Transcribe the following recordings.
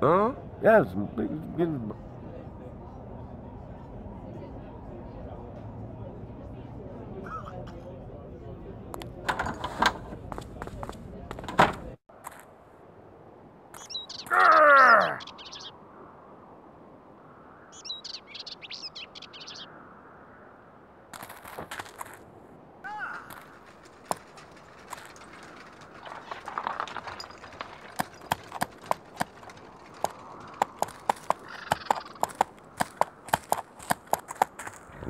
Huh? Yeah, it's,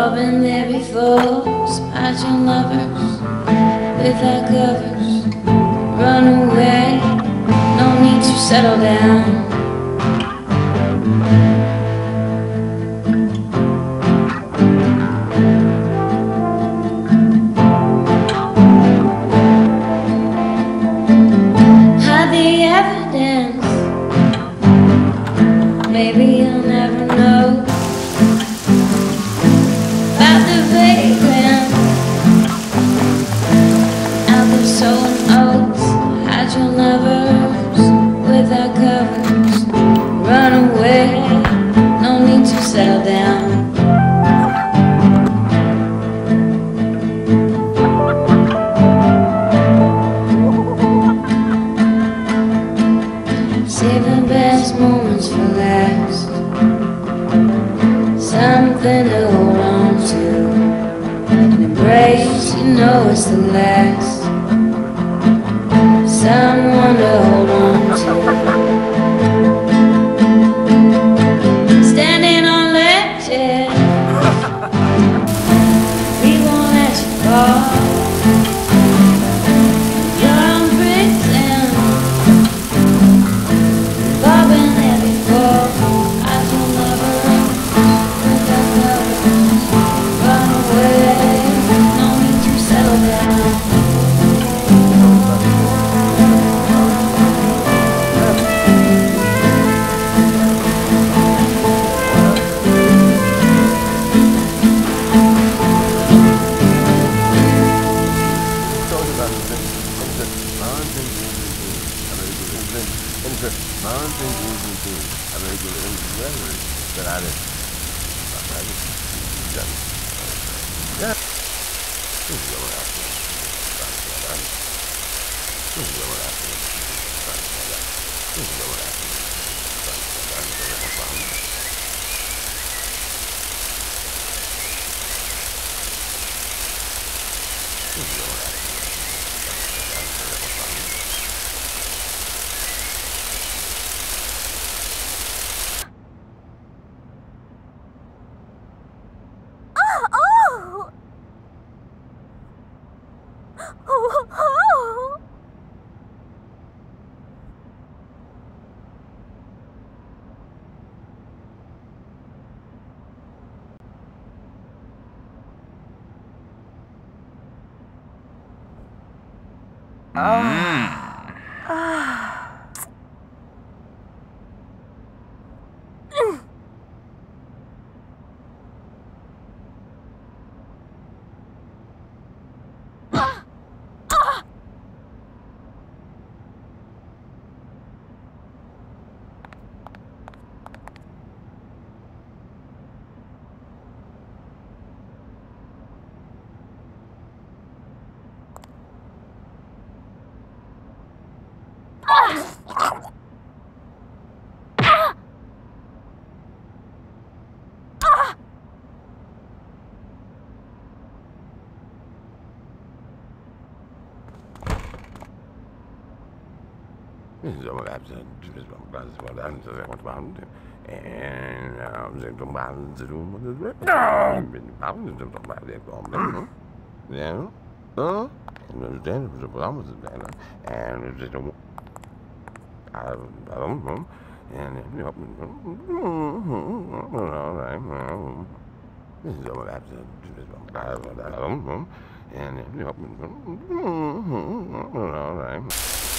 all been there before. Smashing lovers without covers. Run away, no need to settle down. lovers without covers run away, no need to settle down. Save the best moments for last, something to hold on to, an embrace you know it's the last. some things we can do. I mean, it was never that I didn't. I just done Yeah. This is after this. This is after this. This is after this. This is after this. En nou, zijn toch maar te doen wat het werkt. Nou! Ik ben de toch maar dit om. Ja? Huh? En dan zijn ze op allemaal te zijn. En dan zit om. Waarom? En ja. Dit is allemaal uit. Dit is allemaal uit. Waarom? En ja.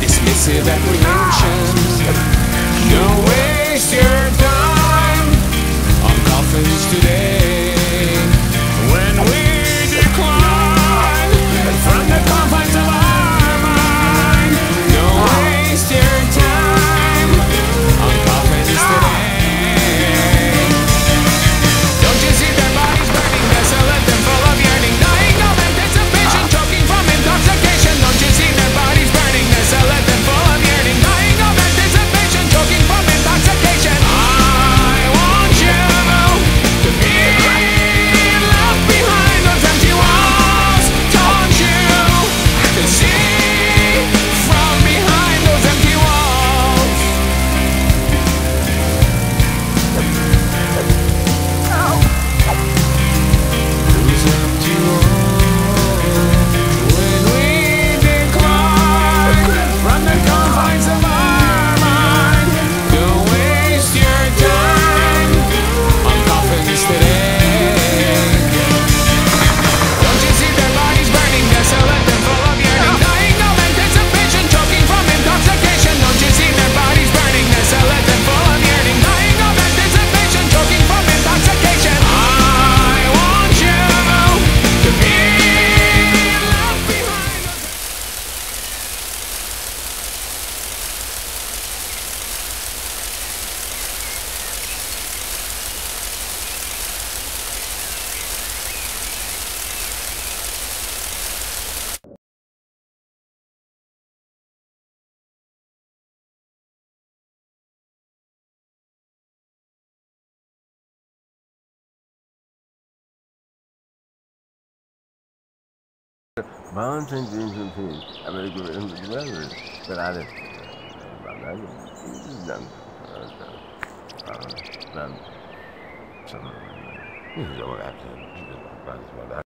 Dismissive apprehensions. Don't waste your time. mountain into things. I'm going to go him the development. But I didn't. This is all I have to do.